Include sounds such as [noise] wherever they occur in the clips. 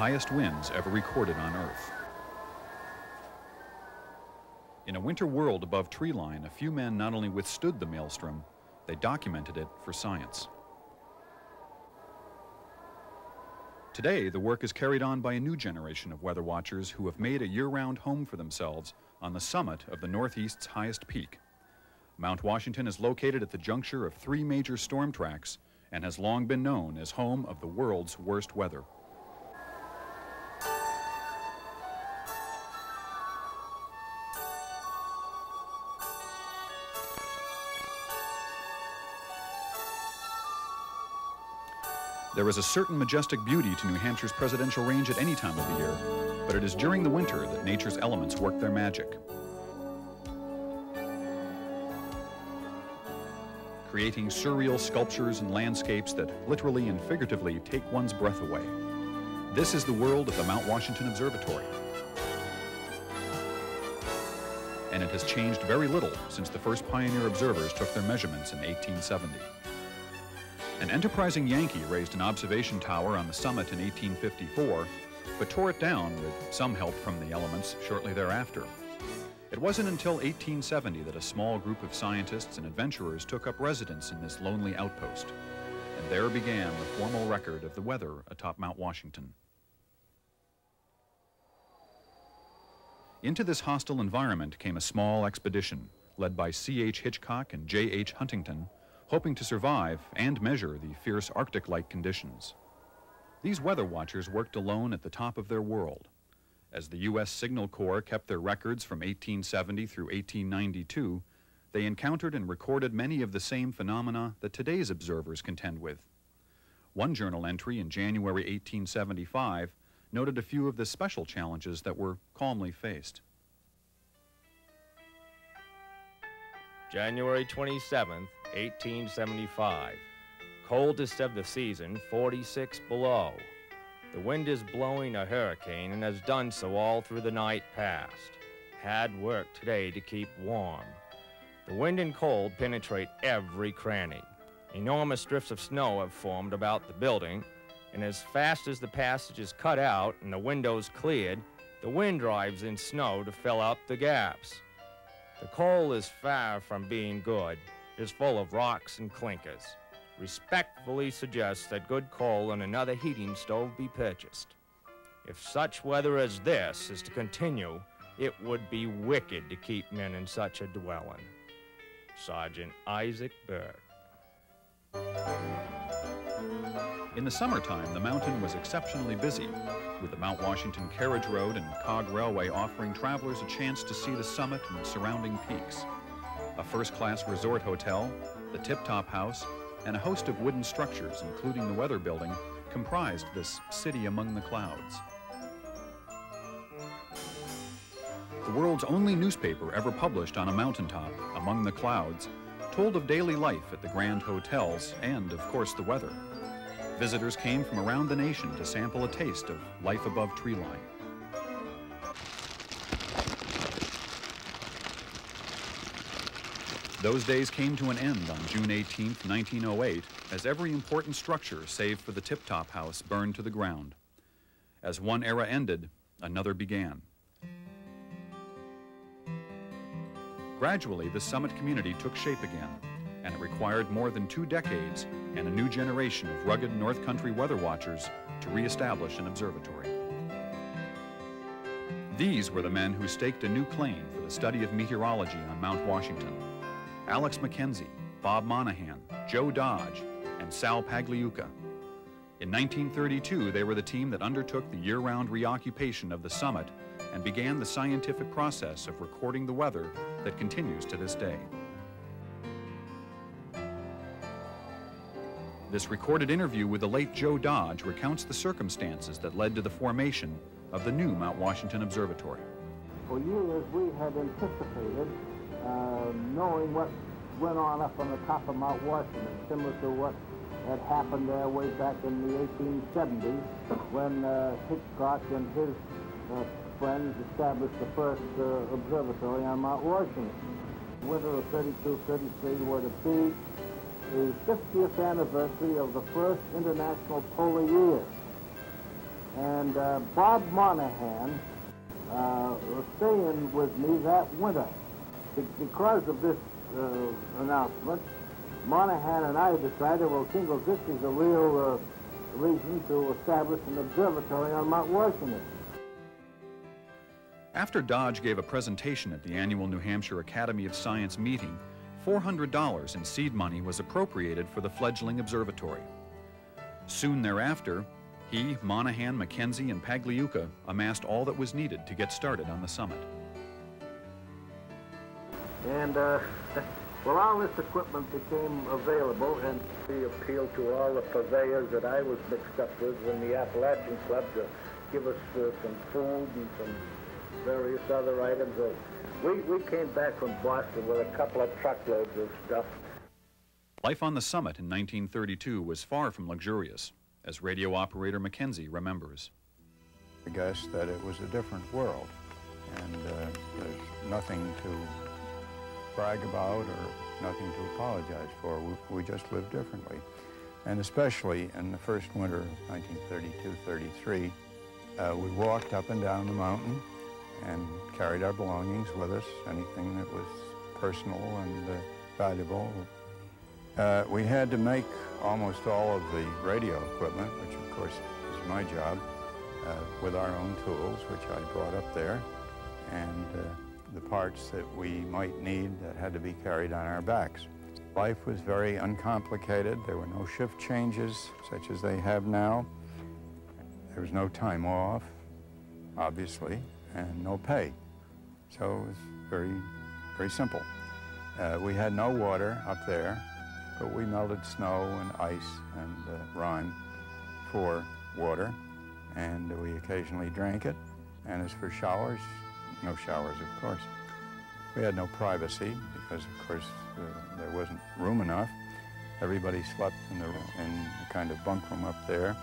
highest winds ever recorded on Earth. In a winter world above treeline, a few men not only withstood the maelstrom, they documented it for science. Today, the work is carried on by a new generation of weather watchers who have made a year-round home for themselves on the summit of the Northeast's highest peak. Mount Washington is located at the juncture of three major storm tracks and has long been known as home of the world's worst weather. There is a certain majestic beauty to New Hampshire's presidential range at any time of the year, but it is during the winter that nature's elements work their magic. Creating surreal sculptures and landscapes that literally and figuratively take one's breath away. This is the world of the Mount Washington Observatory. And it has changed very little since the first pioneer observers took their measurements in 1870. An enterprising Yankee raised an observation tower on the summit in 1854, but tore it down with some help from the elements shortly thereafter. It wasn't until 1870 that a small group of scientists and adventurers took up residence in this lonely outpost, and there began the formal record of the weather atop Mount Washington. Into this hostile environment came a small expedition led by C.H. Hitchcock and J.H. Huntington, hoping to survive and measure the fierce Arctic-like conditions. These weather watchers worked alone at the top of their world. As the U.S. Signal Corps kept their records from 1870 through 1892, they encountered and recorded many of the same phenomena that today's observers contend with. One journal entry in January 1875 noted a few of the special challenges that were calmly faced. January 27th, 1875. Coldest of the season, 46 below. The wind is blowing a hurricane and has done so all through the night past. Had work today to keep warm. The wind and cold penetrate every cranny. Enormous drifts of snow have formed about the building, and as fast as the passage is cut out and the windows cleared, the wind drives in snow to fill up the gaps. The coal is far from being good, is full of rocks and clinkers. Respectfully suggests that good coal and another heating stove be purchased. If such weather as this is to continue, it would be wicked to keep men in such a dwelling. Sergeant Isaac Byrd. In the summertime, the mountain was exceptionally busy, with the Mount Washington Carriage Road and Cog Railway offering travelers a chance to see the summit and surrounding peaks a first-class resort hotel, the Tip Top House, and a host of wooden structures, including the weather building, comprised this city among the clouds. The world's only newspaper ever published on a mountaintop, among the clouds, told of daily life at the grand hotels and, of course, the weather. Visitors came from around the nation to sample a taste of life above treeline. Those days came to an end on June 18, 1908, as every important structure, save for the Tip Top House, burned to the ground. As one era ended, another began. Gradually, the summit community took shape again, and it required more than two decades and a new generation of rugged North Country weather watchers to reestablish an observatory. These were the men who staked a new claim for the study of meteorology on Mount Washington. Alex McKenzie, Bob Monahan, Joe Dodge, and Sal Pagliuca. In 1932, they were the team that undertook the year-round reoccupation of the summit and began the scientific process of recording the weather that continues to this day. This recorded interview with the late Joe Dodge recounts the circumstances that led to the formation of the new Mount Washington Observatory. For years, we had anticipated uh, knowing what went on up on the top of Mount Washington, similar to what had happened there way back in the 1870s when uh, Hitchcock and his uh, friends established the first uh, observatory on Mount Washington. Winter of 32-33 were to be the 50th anniversary of the first International Polar Year. And uh, Bob Monahan uh, was staying with me that winter. Be- because of this uh, announcement, Monahan and I decided, well, Shingles, this is a real uh, reason to establish an observatory on Mount Washington. After Dodge gave a presentation at the annual New Hampshire Academy of Science meeting, $400 in seed money was appropriated for the fledgling observatory. Soon thereafter, he, Monahan, McKenzie, and Pagliuca amassed all that was needed to get started on the summit. And, uh, [laughs] well, all this equipment became available, and we appealed to all the purveyors that I was mixed up with in the Appalachian Club to give us uh, some food and some various other items. Uh, we, we came back from Boston with a couple of truckloads of stuff. Life on the summit in 1932 was far from luxurious, as radio operator McKenzie remembers. I guess that it was a different world, and uh, there's nothing to brag about or nothing to apologize for. We, we just lived differently. And especially in the first winter of 1932-33, uh, we walked up and down the mountain and carried our belongings with us, anything that was personal and uh, valuable. Uh, we had to make almost all of the radio equipment, which of course is my job, uh, with our own tools, which I brought up there, and uh, the parts that we might need that had to be carried on our backs. Life was very uncomplicated. There were no shift changes such as they have now. There was no time off, obviously and no pay. So it was very, very simple. Uh, we had no water up there, but we melted snow and ice and uh, rime for water, and we occasionally drank it. And as for showers, no showers, of course. We had no privacy because, of course, uh, there wasn't room enough. Everybody slept in the, in a kind of bunk room up there.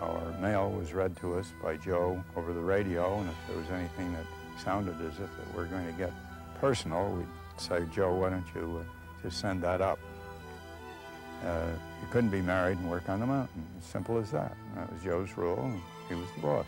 Our mail was read to us by Joe over the radio, and if there was anything that sounded as if it were going to get personal, we'd say, Joe, why don't you uh, just send that up? Uh, you couldn't be married and work on the mountain. As simple as that. That was Joe's rule, and he was the boss.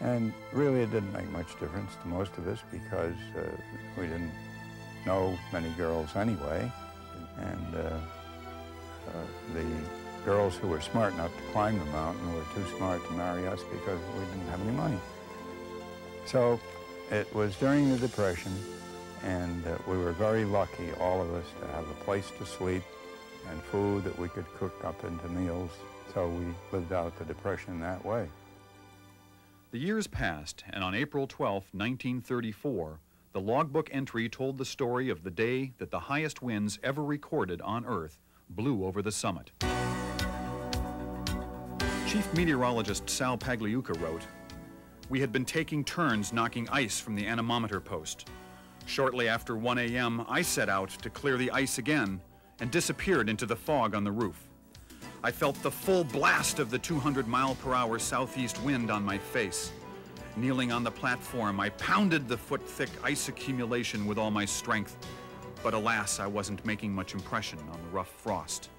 And really, it didn't make much difference to most of us because uh, we didn't know many girls anyway, and uh, uh, the girls who were smart enough to climb the mountain were too smart to marry us because we didn't have any money. So it was during the Depression, and uh, we were very lucky, all of us, to have a place to sleep and food that we could cook up into meals. So we lived out the Depression that way. The years passed, and on April 12, 1934, the logbook entry told the story of the day that the highest winds ever recorded on Earth blew over the summit. Chief meteorologist Sal Pagliuca wrote, We had been taking turns knocking ice from the anemometer post. Shortly after 1 a.m., I set out to clear the ice again and disappeared into the fog on the roof. I felt the full blast of the 200 mile per hour southeast wind on my face. Kneeling on the platform, I pounded the foot thick ice accumulation with all my strength. But alas, I wasn't making much impression on the rough frost.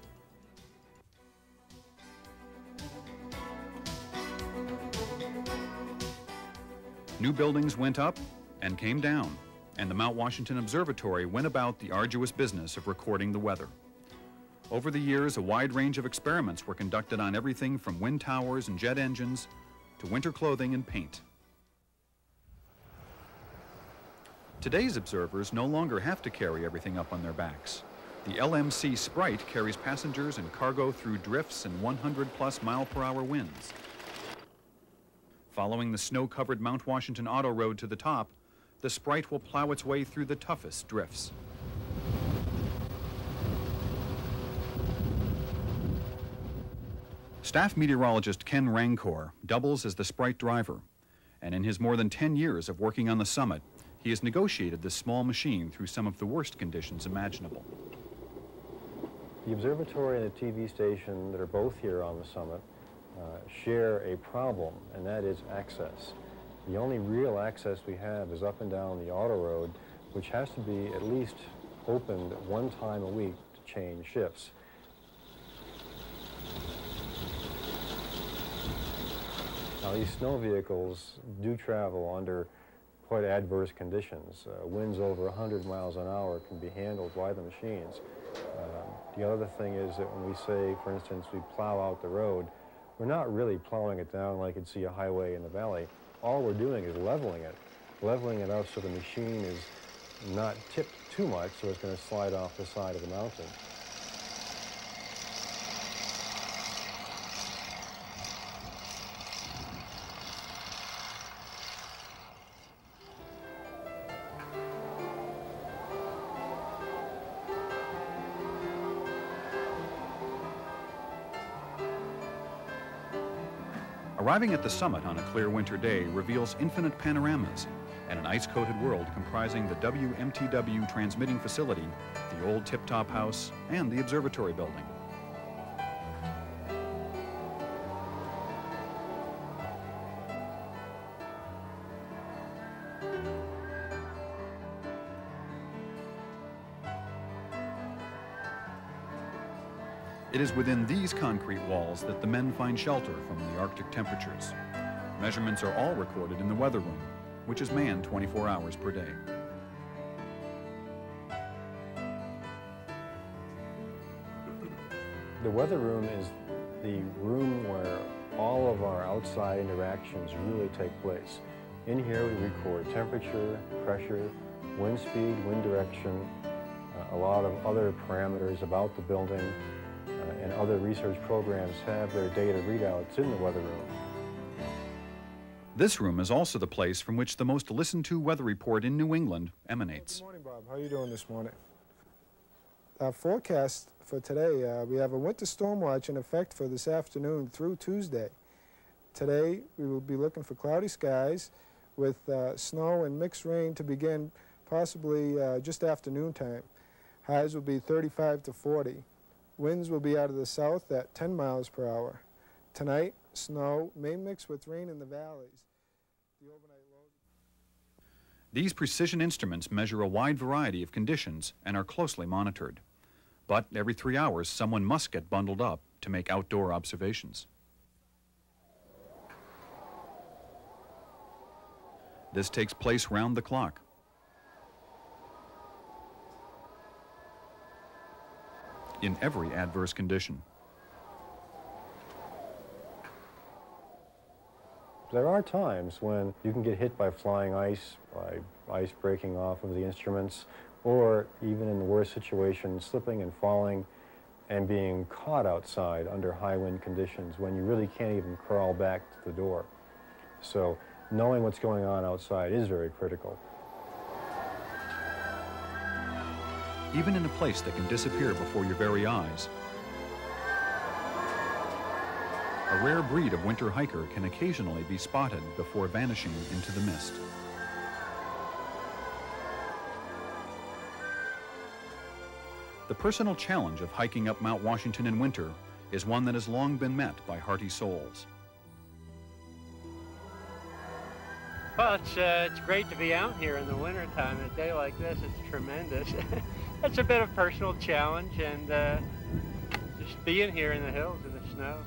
New buildings went up and came down, and the Mount Washington Observatory went about the arduous business of recording the weather. Over the years, a wide range of experiments were conducted on everything from wind towers and jet engines to winter clothing and paint. Today's observers no longer have to carry everything up on their backs. The LMC Sprite carries passengers and cargo through drifts and 100 plus mile per hour winds. Following the snow-covered Mount Washington Auto Road to the top, the Sprite will plow its way through the toughest drifts. Staff meteorologist Ken Rancourt doubles as the Sprite driver, and in his more than 10 years of working on the summit, he has negotiated this small machine through some of the worst conditions imaginable. The observatory and the TV station that are both here on the summit share a problem, and that is access. The only real access we have is up and down the auto road, which has to be at least opened one time a week to change shifts. Now these snow vehicles do travel under quite adverse conditions. Uh, winds over 100 miles an hour can be handled by the machines. Uh, the other thing is that when we say, for instance, we plow out the road, we're not really plowing it down like you'd see a highway in the valley. All we're doing is leveling it, leveling it out so the machine is not tipped too much so it's going to slide off the side of the mountain. Arriving at the summit on a clear winter day reveals infinite panoramas and an ice-coated world comprising the WMTW transmitting facility, the old tip-top house, and the observatory building. It is within these concrete walls that the men find shelter from the Arctic temperatures. Measurements are all recorded in the weather room, which is manned 24 hours per day. The weather room is the room where all of our outside interactions really take place. In here we record temperature, pressure, wind speed, wind direction, uh, a lot of other parameters about the building, other research programs have their data readouts in the weather room. This room is also the place from which the most listened to weather report in New England emanates. Good morning, Bob. How are you doing this morning? Our forecast for today, uh, we have a winter storm watch in effect for this afternoon through Tuesday. Today, we will be looking for cloudy skies with uh, snow and mixed rain to begin possibly uh, just afternoon time. Highs will be 35 to 40. Winds will be out of the south at 10 miles per hour. Tonight, snow may mix with rain in the valleys. The. These precision instruments measure a wide variety of conditions and are closely monitored. But every three hours, someone must get bundled up to make outdoor observations. This takes place round the clock. In every adverse condition. There are times when you can get hit by flying ice, by ice breaking off of the instruments, or even in the worst situation, slipping and falling and being caught outside under high wind conditions when you really can't even crawl back to the door. So knowing what's going on outside is very critical. Even in a place that can disappear before your very eyes. A rare breed of winter hiker can occasionally be spotted before vanishing into the mist. The personal challenge of hiking up Mount Washington in winter is one that has long been met by hearty souls. Well, it's, uh, it's great to be out here in the wintertime. A day like this, it's tremendous. [laughs] it's a bit of personal challenge and uh, just being here in the hills in the snow,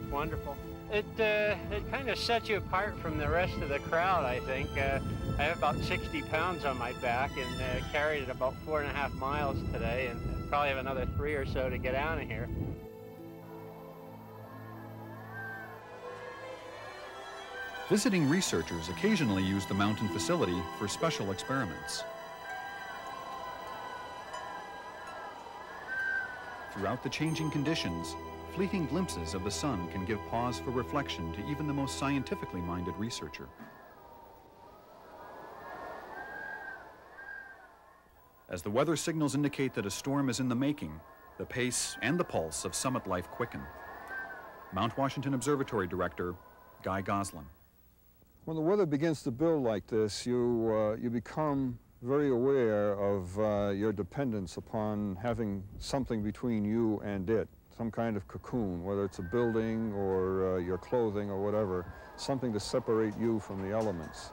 it's wonderful. It, uh, it kind of sets you apart from the rest of the crowd, I think. Uh, I have about 60 pounds on my back and uh, carried it about four and a half miles today and probably have another three or so to get out of here. Visiting researchers occasionally use the mountain facility for special experiments. Throughout the changing conditions, fleeting glimpses of the sun can give pause for reflection to even the most scientifically minded researcher. As the weather signals indicate that a storm is in the making, the pace and the pulse of summit life quicken. Mount Washington Observatory Director, Guy Gosselin. When the weather begins to build like this, you, uh, you become very aware of uh, your dependence upon having something between you and it, some kind of cocoon, whether it's a building or uh, your clothing or whatever, something to separate you from the elements.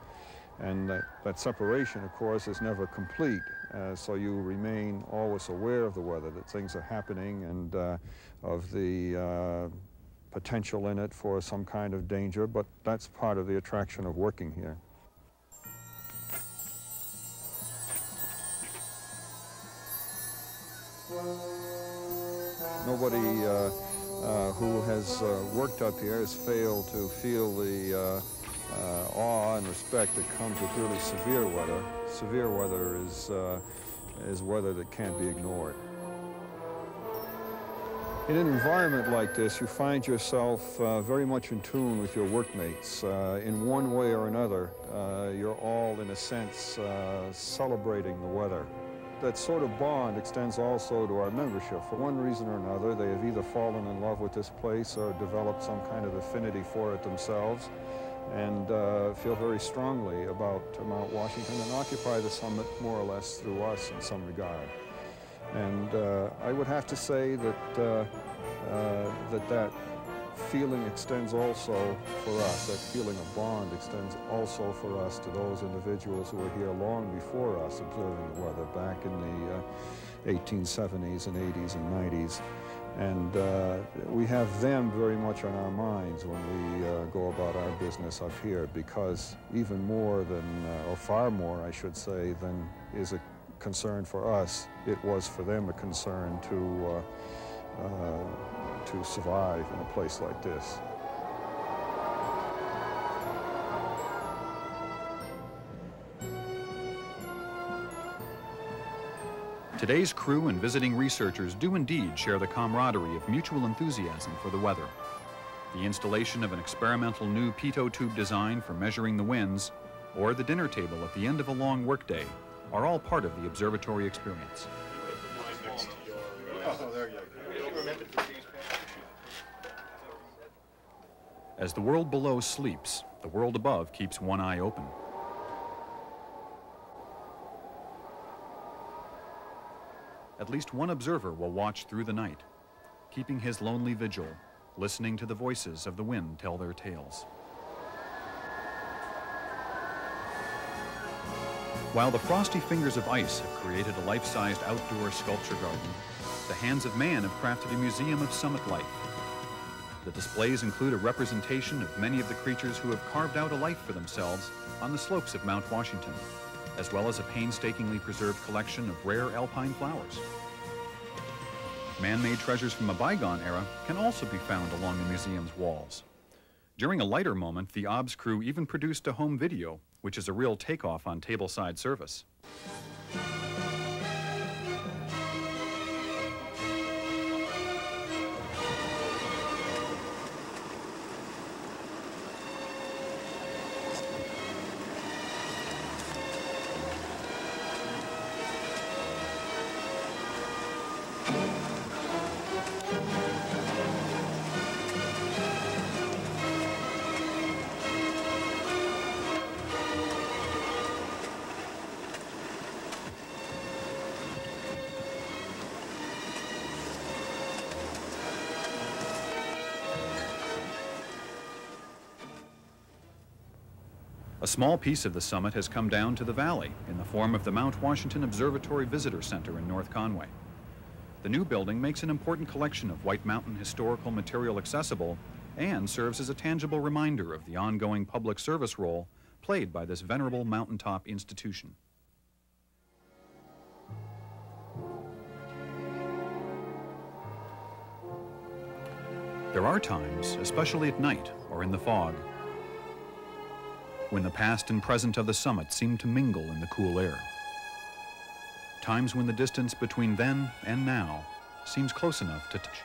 And that, that separation, of course, is never complete, uh, so you remain always aware of the weather, that things are happening and uh, of the uh, potential in it for some kind of danger, but that's part of the attraction of working here. Nobody uh, uh, who has uh, worked up here has failed to feel the uh, uh, awe and respect that comes with really severe weather. Severe weather is, uh, is weather that can't be ignored. In an environment like this, you find yourself uh, very much in tune with your workmates. Uh, in one way or another, uh, you're all, in a sense, celebrating the weather. That sort of bond extends also to our membership. For one reason or another, they have either fallen in love with this place or developed some kind of affinity for it themselves and uh, feel very strongly about Mount Washington and occupy the summit more or less through us in some regard. And uh, I would have to say that, uh, uh, that that feeling extends also for us, that feeling of bond extends also for us to those individuals who were here long before us observing the weather back in the 1870s uh, and 80s and 90s. And uh, we have them very much on our minds when we uh, go about our business up here because even more than, uh, or far more, I should say, than is a concern for us, it was for them a concern to, uh, uh, to survive in a place like this. Today's crew and visiting researchers do indeed share the camaraderie of mutual enthusiasm for the weather. The installation of an experimental new pitot tube design for measuring the winds, or the dinner table at the end of a long workday, are all part of the observatory experience. As the world below sleeps, the world above keeps one eye open. At least one observer will watch through the night, keeping his lonely vigil, listening to the voices of the wind tell their tales. While the frosty fingers of ice have created a life-sized outdoor sculpture garden, the hands of man have crafted a museum of summit life. The displays include a representation of many of the creatures who have carved out a life for themselves on the slopes of Mount Washington as well as a painstakingly preserved collection of rare alpine flowers. Man-made treasures from a bygone era can also be found along the museum's walls. During a lighter moment, the OBS crew even produced a home video, which is a real takeoff on tableside service. Small piece of the summit has come down to the valley in the form of the Mount Washington Observatory Visitor Center in North Conway. The new building makes an important collection of White Mountain historical material accessible and serves as a tangible reminder of the ongoing public service role played by this venerable mountaintop institution. There are times, especially at night or in the fog, when the past and present of the summit seem to mingle in the cool air. Times when the distance between then and now seems close enough to touch.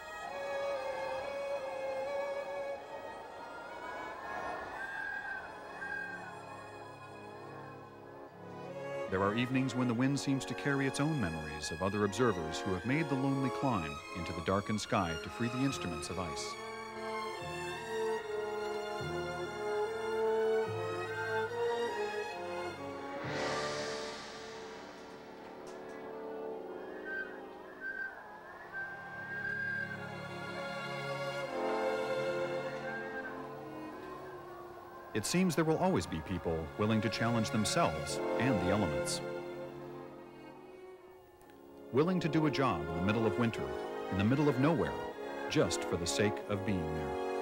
There are evenings when the wind seems to carry its own memories of other observers who have made the lonely climb into the darkened sky to free the instruments of ice. it seems there will always be people willing to challenge themselves and the elements. Willing to do a job in the middle of winter, in the middle of nowhere, just for the sake of being there.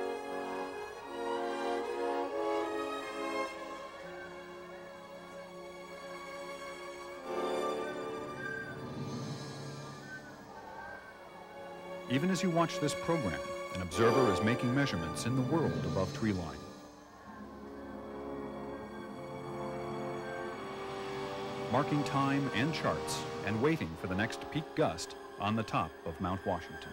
Even as you watch this program, an observer is making measurements in the world above treeline. Marking time and charts and waiting for the next peak gust on the top of Mount Washington.